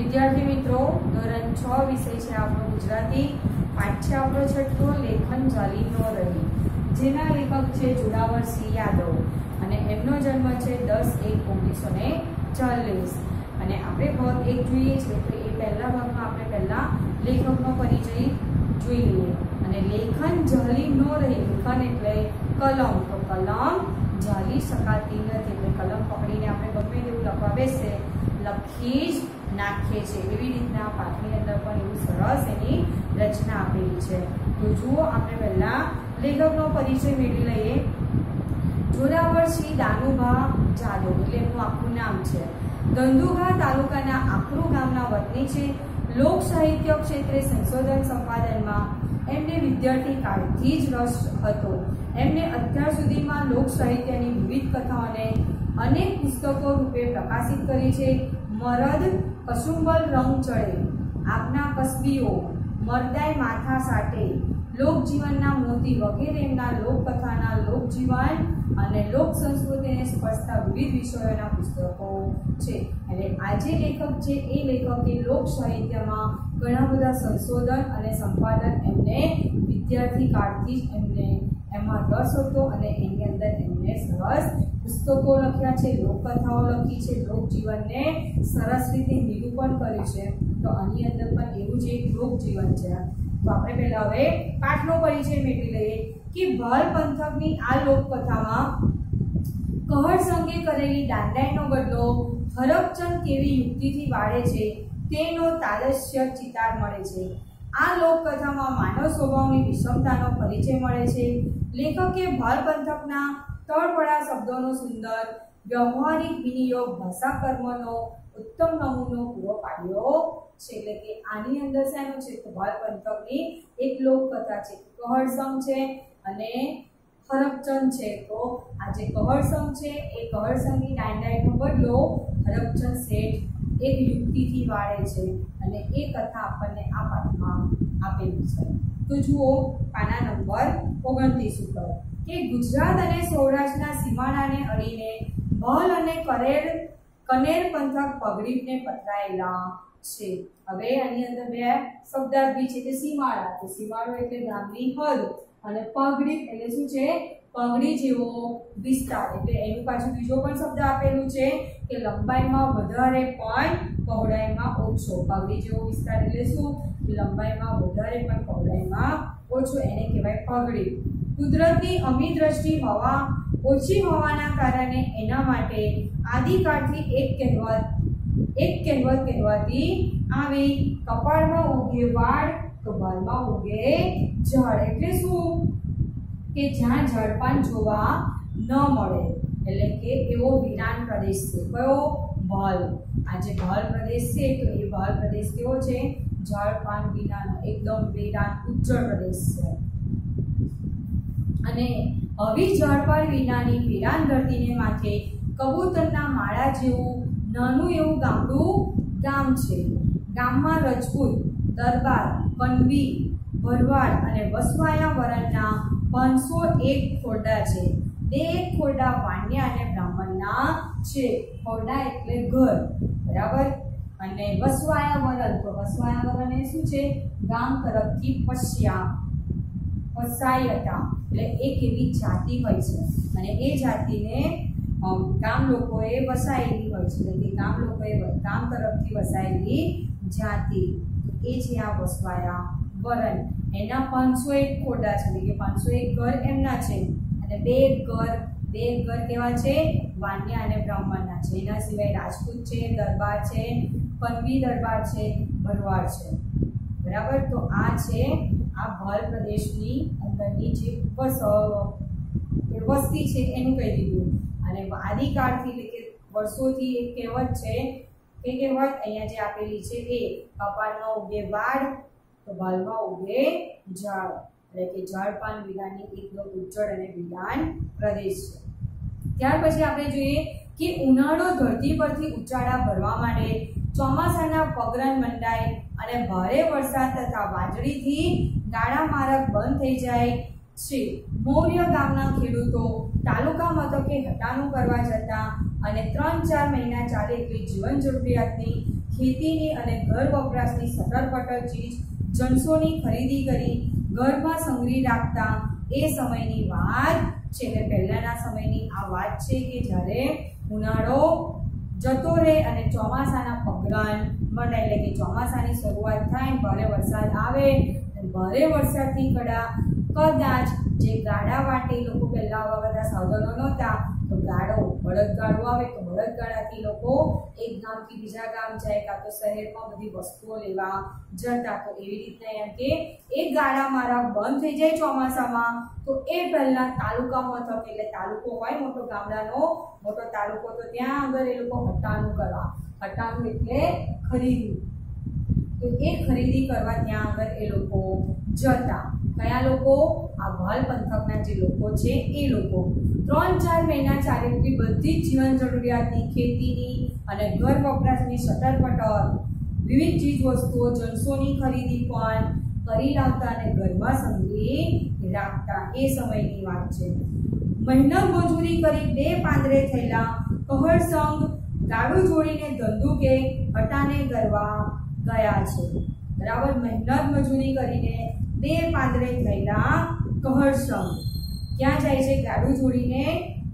વિદ્યાર્થી મિત્રો, ધોરણ છ વિષય છે આપણો ગુજરાતી. પાઠ છે આપણો છઠ્ઠો લેખન જાલીનો રહી. જેના લેખક છે જોડાવરસિંહ યાદવ. અને એમનો જન્મ છે દસ એક ઓગણીસો ને ચાલીસ. અને આપણે ભાગ એક જોઈએ છે, તો એ પહેલા ભાગમાં આપણે પહેલા લેખકનો પરિચય જોઈ લઈએ. અને લેખન જાલી ન રહી, લેખન એટલે કલમ. તો કલમ જાલી શકાતી નથી. એટલે કલમ પકડીને આપણે ગમે તેવું લખવા બેસે. લખી જ નાખીએ છીએ એવી રીતના પાઠની અંદર પણ એવું સરસ એની રચના આપેલી છે. તો જુઓ, આપણે પહેલા લેખકનો પરિચય મેળવી લઈએ. જોરાવરસિંહ દાનુભા જાદવ, એટલે એમનું આખું નામ છે. ધંધુભા તાલુકાના આકરુ ગામના વતની છે. લોક સાહિત્ય ક્ષેત્રે સંશોધન સંપાદનમાં એમને વિદ્યાર્થી કાળથી જ રસ હતો. એમને અત્યાર સુધીમાં લોક સાહિત્યની વિવિધ કથાઓને અનેક પુસ્તકો રૂપે પ્રકાશિત કરી છે. મરદ કસુંબલ રંગ ચડે. આપના કસબીઓ મરદાય માથા સાટે. લોકજીવનના મોતી વગેરે એમના લોકકથાના લોકજીવન અને લોક સંસ્કૃતિને સ્પર્શતા વિવિધ વિષયોના પુસ્તકો છે. અને આ જે લેખક છે, એ લેખકે લોક સાહિત્યમાં ઘણા બધા સંશોધન અને સંપાદન એમને વિદ્યાર્થી કાળથી જ એમને એમાં રસ હતો અને એની અંદર એમને સરસ પુસ્તકો લખ્યા છે, લોકકથાઓ લખી છે, લોકજીવનને સરસ રીતે નિરૂપણ કર્યું છે. તો આની અંદર પણ એવું જ એક લોકજીવન છે. તો આપણે પહેલા હવે પાઠનો પરિચય મેળવી લઈએ કે ભર પંથકની આ લોકકથામાં કહર સંગે કરેલી દાંડાઈનો બદલો હરકચંદ કેવી યુક્તિથી વાળે છે, તેનો તાદસ્ય ચિતાર મળે છે. આ લોકકથામાં માનવ સ્વભાવની વિષમતાનો પરિચય મળે છે. લેખકે ભર પંથકના તળપડા શબ્દોનો સુંદર, વ્યવહારિક વિનિયોગ ભાષા કર્મનો ઉત્તમ નમૂનો પૂરો પાડ્યો છે. એટલે કે આની અંદર શેનું છે? તો ભર પંથકની એક લોકકથા છે. કહળસમ છે અને હરપચંદ છે. તો આ જે કહળસમ છે. એ કહળસમની દાંડાઈનો બદલો હરપચંદ શેઠ એક યુક્તિથી વાળે છે અને એ કથા આપણને આ પાઠમાં આપેલી છે. તો જુઓ પાના નંબર ઓગણત્રીસ ઉપર. કે ગુજરાત અને સૌરાષ્ટ્રના સીમાડાને અડીને ભલ અને કરેર, કનેર પંથક પગડીને પથરાયેલા છે. હવે આની અંદર બે શબ્દાર્થી છે કે સીમાડા. તો સીમાડો એટલે ગામની હદ અને પગડી એટલે શું છે? પગડી જેવો વિસ્તાર. એટલે એનું પાછું બીજો પણ શબ્દ આપેલું છે કે લંબાઈમાં વધારે પણ પહોળાઈમાં ઓછો. પગડી જેવો વિસ્તાર એટલે શું? લંબાઈમાં, વધારે પણ પહોળાઈમાં ઓછો એને કહેવાય પગડી. કુદરતની અમી દ્રષ્ટિ હવા ઓછી હોવાના કારણે એના માટે આદિકાળથી એક કહેવત એક કહેવત કહેવાતી આવી, કપાળમાં ઉગે વાળ તો બાલમાં ઉગે ઝાડ. એટલે શું? કે જ્યાં ઝાડપાન જોવા ન મળે, એટલે કે એવો વિરાન પ્રદેશ છે. કયો? ભલ. આ જે ભલ પ્રદેશ છે, તો એ ભલ પ્રદેશ કેવો છે? ઝાડપાન વિનાનો એકદમ વેરાન ઉજ્જળ પ્રદેશ છે. અને હવે જળપાન વિનાની વેરાન ધરતીને માથે કબૂતરના માળા જેવું નાનું એવું ગામડું ગામ છે. ગામમાં રજપૂત, દરબાર પનવી ભરવાડ અને વસવાયા વરણના પાંચસો એક ખોરડા છે. બે ખોરડા પાંડ્યા અને બ્રાહ્મણના છે. ખોરડા એટલે ઘર. બરાબર? અને વસવાયા વરણ તો વસવાયા વરણ એ શું છે? ગામ તરફથી પશ્યા પસાયતા એટલે એક એવી જાતિ હોય છે. અને એ જાતિને ગામ લોકોએ વસાયેલી હોય છે. એટલે ગામ લોકોએ ગામ તરફથી વસાયેલી જાતિ. એ છે આ વસવાયા વરણ એના પાંચસો એક ખોડા છે. એટલે કે પાંચસો એક ઘર એમના છે. અને બે ઘર બે ઘર કેવા છે? વાન્યા અને બ્રાહ્મણના છે. એના સિવાય રાજપૂત છે, દરબાર છે પનવી દરબાર છે, ભરવાડ છે. બરાબર? તો આ છે, આ ભલ પ્રદેશની અંદરની જે વસ્તી છે એનું કહી દીધું. અને આદિકાળથી એટલે કે વર્ષોથી એક કહેવત છે એ કહેવત અહીંયા જે આપેલી છે એ કપાળમાં ઉગે વાડ તો બાલમાં ઉગે ઝાડ. એટલે કે ઝાડપાન વિધાનની એકદમ ઉજ્જળ અને વિધાન પ્રદેશ છે. ત્યાર પછી આપણે જોઈએ કે ઉનાળો ધરતી પરથી ઉચાળા ભરવા માટે ચોમાસાના પગરન મંડાય અને ભારે વરસાદ તથા વાદળીથી ગાળા માર્ગ બંધ થઈ જાય છે. મૌર્ય ગામના ખેડૂતો તાલુકા મથકે હટાણું કરવા જતા અને ત્રણ ચાર મહિના ચાલે એટલી જીવન જરૂરિયાતની ખેતીની અને ઘર વપરાશની સટરપટર ચીજ જણસોની ખરીદી કરી ઘરમાં સંગ્રહી રાખતા એ સમયની વાત છે એટલે પહેલાના સમયની આ વાત છે કે જ્યારે ઉનાળો જતો રહે અને ચોમાસાના પગરાન મળે એટલે કે ચોમાસાની શરૂઆત થાય, ભારે વરસાદ આવે ભારે વરસાદથી કડા કદાચ જે ગાડા વાટે લોકો પહેલાં આવા બધા સાધનો નહોતા તો ગાડો બળદગાડો આવે તો બળદગાડાથી લોકો એક ગામથી બીજા ગામ જાય કાં તો શહેરમાં બધી વસ્તુઓ લેવા જતા, તો એવી રીતના એમ કે એક ગાડા મારા બંધ થઈ જાય ચોમાસામાં, તો એ પહેલા તાલુકા મથક એટલે તાલુકો હોય મોટો ગામડાનો, મોટો તાલુકો તો ત્યાં આગળ એ લોકો હટાનું કરવા. હટાનું એટલે ખરીદી. તો એ ખરીદી કરવા ત્યાં આગળ એ લોકો જતા. કયા લોકો? આ વાલ પંથકના જે લોકો છે, એ લોકો. ત્રણ ચાર મહિના ચાલે એટલી બધી જ જીવન જરૂરિયાતની ખેતીની અને ઘર વપરાશની સટરપટર વિવિધ ચીજ વસ્તુઓ જલસોની ખરીદી પણ કરી લાવતા અને ઘરમાં સંગ્રહી રાખતા. એ સમયની વાત છે. મહેનત મજૂરી કરી બે પાંદરે થયેલા કહર સંઘ ગાડું જોડીને ધંધુકે હટાને કરવા ગયા છે. બરાબર? મહેનત મજૂરી કરીને બે પાંદરે થયેલા કહર સંઘ ક્યાં જાય છે? ગાડું જોડીને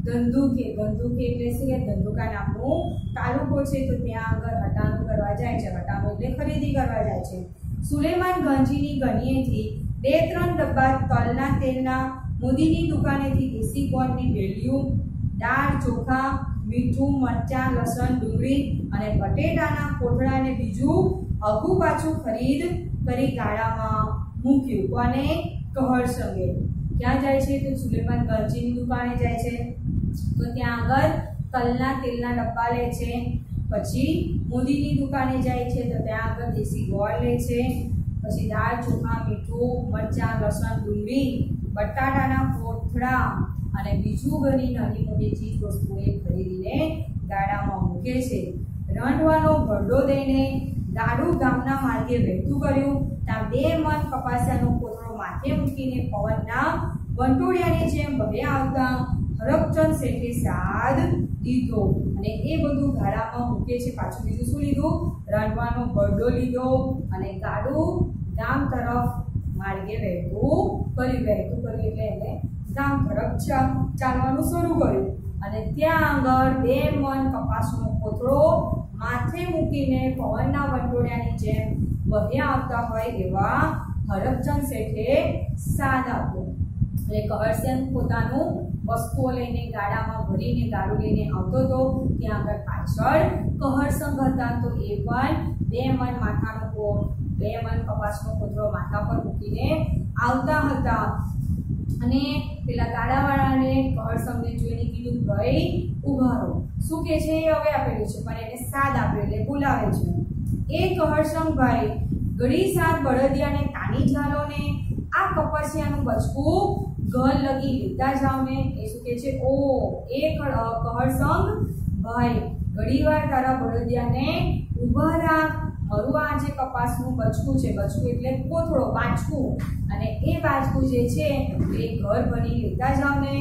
ધંધુકે ધંધુકે એટલે શું? કે ધંધુકા નામનું તાલુકો છે. તો ત્યાં આગળ હટાનું કરવા જાય છે. હટાનું એટલે ખરીદી કરવા જાય છે. સુલેમાન ગંજીની ગણીએથી બે ત્રણ ડબ્બા તલના તેલના મોદીની દુકાનેથી દેશી ગોળની વેલ્યુ દાળ, ચોખા, મીઠું, મરચાં, લસણ, ડુંગળી અને બટેટાના કોથળાને બીજું અઘું પાછું ખરીદ કરી ગાડામાં મૂક્યું કોને કહર સંગે. ક્યાં જાય છે? તો સુલેમાન ગંજીની દુકાને જાય છે. તો ત્યાં આગળ તલના તેલના ડબ્બા લે છે. પછી મોદીની દુકાને જાય છે. તો ત્યાં આગળ દેશી ગોળ લે છે. પછી દાળ, ચોખા, મીઠું, મરચાં, લસણ, ડુંગળી, બટાટાના કોથળા અને બીજું ઘણી નાની મોટી ચીજ વસ્તુઓ એ ખરીદીને ગાડામાં મૂકે છે. રંડવાનો ભરડો દઈને ગાડું ગામના માર્ગે વહેતું કર્યું. ત્યાં બે મન કપાસિયાનો કોથળો માથે મૂકીને પવનના વંટોળિયાની જેમ ભવે આવતા હરકચંદ શેઠે સાદ દીધો. અને એ બધું ગાડામાં મૂકે છે. પાછું બીજું શું લીધું? રાંધવાનો બરડો લીધો અને ગાડું ગામ તરફ માર્ગે વહેતું કર્યું. વહેતું કર્યું એટલે એને ગામ તરફ ચાલવાનું શરૂ કર્યું. અને ત્યાં આગળ બે મન કપાસનો કોથળો માથે મૂકીને પવનના વંટોળિયાની જેમ વહ્યા આવતા હોય એવા હરકચંદ શેઠે સાદ આપ્યો. એટલે કવરસેન પોતાનું વસ્તુઓ લઈને ગાડામાં ભરીને, ગાડું લઈને આવતો હતો. ત્યાં આગળ પાછળ કહરસંગ હતા. તો એ પણ બે મન માથાનો કો- બે મન કપાસનો કોથળો માથા પર મૂકીને આવતા હતા. અને પેલા ગાડાવાળાને કહરસંગને જોઈને કીધું, ભાઈ, ઊભા રહો. શું કે છે એ હવે આપેલું છે? પણ એને સાદ આપ્યો એટલે બોલાવે છે. એ કહરસંગ ભાઈ સાત બળદિયાને તાની ચાલો ને આ કપાસિયાનું બચકું ઘર લગી લીધા જાવ ને એ શું કે છે? ઓ એ કહર કહરસંગ ભાઈ, ઘડીવાર તારા બળદિયાને ઊભા રાખ. મારું આ જે કપાસનું બચકું છે, બચકું એટલે કોથળો બાચકું. અને એ બાચકું જે છે, એ ઘર બની લેતા જાવને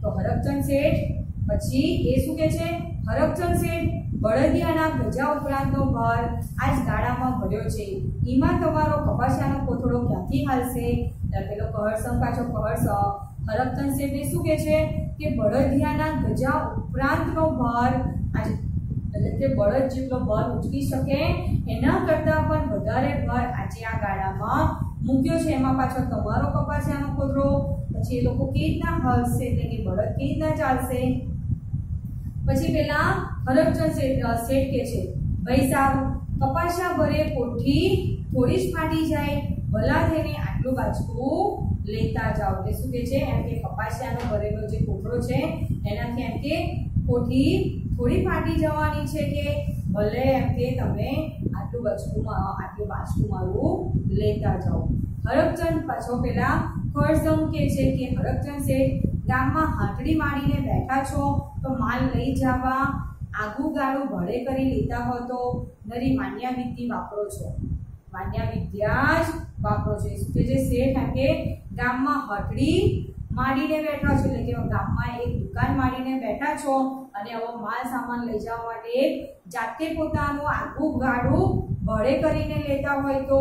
તો હરકચંદ શેઠ, પછી એ શું કે છે? હરકચંદ શેઠ બળદિયાના ગજા ઉપરાંતનો ભાર આજ ગાડામાં ભર્યો છે. એમાં તમારો કપાસિયાનો કોથળો ક્યાંથી હાલશે? ત્યારે પેલો કહરસંગ પાછો કહરસ હરપતન શેઠને શું કહે છે? કે બળદિયાના ગજા ઉપરાંતનો ભાર આજ એટલે કે બળદ જેટલો ભાર ઉચકી શકે, એના કરતાં પણ વધારે ભાર આજે આ ગાડામાં મૂક્યો છે. એમાં પાછો તમારો કપાસિયાનો કોથળો, પછી એ લોકો કેવી રીતના હલશે? એટલે કે બળદ કેવી રીતના ચાલશે? પછી પેલા હરફચંદ શેઠ કે છે. ભાઈ સાહેબ કપાસિયા ભરે કોઠી થોડી જ ફાટી જાય. ભલા થઈને આટલું બાજકું લેતા જાઓ. એટલે શું કે છે? એમ કે કપાસિયાનો ભરેલો જે કોથળો છે, એનાથી એમ કે કોઠી થોડી ફાટી જવાની છે કે ભલે એમ કે તમે આટલું બચકું આટલું બાજકું મારું લેતા જાઓ. હરફચંદ પાછો પેલા હરસંગ કે છે કે હરફચંદ શેઠ ગામમાં હાથડી મારીને બેઠા છો તો માલ લઈ જવા આગું ગાળું ભળે કરી લેતા હો તો નરી માન્યા વિધિ વાપરો છો. માન્યા વિદ્યા જ વાપરો છો. કે જે શેઠ એમ ગામમાં હટડી માંડીને બેઠા છો. એટલે કે ગામમાં એક દુકાન મારીને બેઠા છો અને આવો માલ સામાન લઈ જવા માટે જાતે પોતાનું આગું ગાડું ભાડે કરીને લેતા હોય તો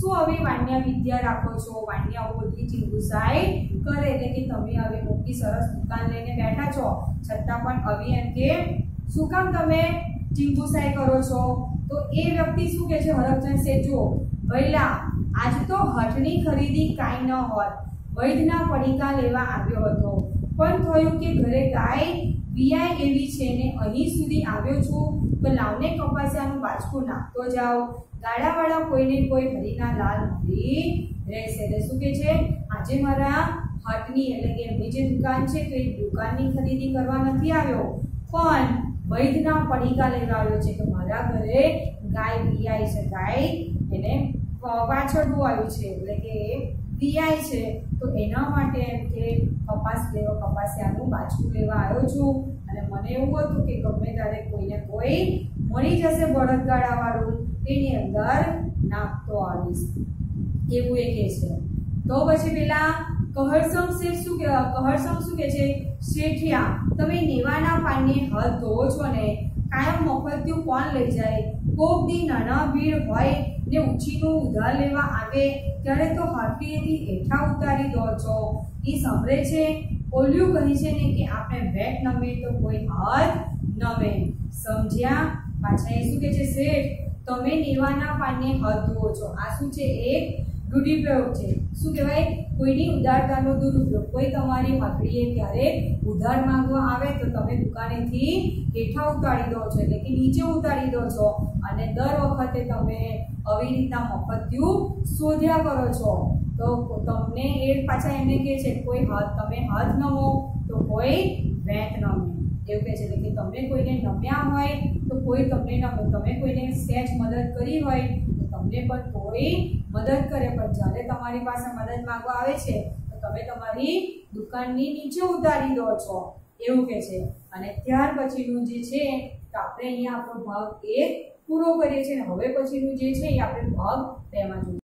શું હવે વાણ્ય વિદ્યા રાખો છો? વાણ્ય ઉપરથી ચીંગુસાઈ કરે એટલે કે તમે હવે મોટી સરસ દુકાન લઈને બેઠા છો. છતાં પણ હવે એમ કે શું કામ તમે ચીંગુસાઈ કરો છો? તો એ વ્યક્તિ શું કહે છે હરકચંદ શેઠ, જુઓ. ભઈલા, આજ તો હઠની ખરીદી કાંઈ ન હોત. વૈદ્યના પડીકા લેવા આવ્યો હતો. પણ થયું કે ઘરે ગાય વિયાય એવી છે ને અહીં સુધી આવ્યો છું, તો લાવને કપાસિયાનું બાજકું નાખતો જાઓ. ગાડાવાળા કોઈને કોઈ હરીના લાલ મળી રહેશે એટલે શું કે છે? આજે મારા હટની એટલે કે એમની જે દુકાન છે, તો એ દુકાનની ખરીદી કરવા નથી આવ્યો. પણ વૈદ્યના પડીકા લેવા આવ્યો છે કે મારા ઘરે ગાય વિયાય છે ગાય એને બહુ આવ્યું છે, એટલે કે વિયાય છે, તો એના માટે એમ કે કપાસ લેવા કપાસિયાનું બાજકું લેવા આવ્યો છું. અને મને એવું હતું કે ગમે ત્યારે કોઈને કોઈ મળી જશે બળદગાડાવાળું, તેની અંદર નાખતો આવીશ. એવું એ કહે છે. તો પછી પેલા કહરસમ શેઠ શું કહરસમ શું કે છે? શેઠિયા, તમે નેવાના પાનને હદ ધોવો છો ને. કાયમ મફત્યું કોણ લઈ જાય. કોક દી નાના ભીડ હોય ને ઉછીનું ઉધાર લેવા આવે, ત્યારે તો હાથીએથી હેઠા ઉતારી દો છો. એ સાંભળે છે? ઓલિયું કહે છે ને કે આપણે વેટ નમે તો કોઈ હાથ નમે સમજ્યા? પાછા એ શું કે છે, શેઠ, તમે નેવાના પાનને હદ ધોવો છો. આ શું છે? એક રૂઢિપ્રયોગ છે. શું કહેવાય? કોઈની ઉદારતાનો દુરુપયોગ. કોઈ તમારી મકડીએ ક્યારે ઉધાર માંગવા આવે તો તમે દુકાનેથી હેઠા ઉતારી દો છો, એટલે કે નીચે ઉતારી દો છો. અને દર વખતે તમે આવી રીતના મફતિયું શોધ્યા કરો છો. તો તમને એ પાછા એમને કહે છે, કોઈ હાથ તમે હાથ નમો તો કોઈ વેત નમે એવું કહે છે કે તમે કોઈને નમ્યા હોય, તો કોઈ તમને નમો તમે કોઈને સહેજ મદદ કરી હોય, તો તમને પણ કોઈ મદદ કરે. પણ જ્યારે તમારી પાસે મદદ માંગવા આવે છે, તો તમે તમારી દુકાનની નીચે ઉતારી દો છો. એવું કહે છે. અને ત્યાર પછીનું જે છે, તો આપણે અહીંયા આપણો ભાગ એક પૂરો કરીએ છીએ. અને હવે પછીનું જે છે એ આપણે ભાગ બેમાં જોઈએ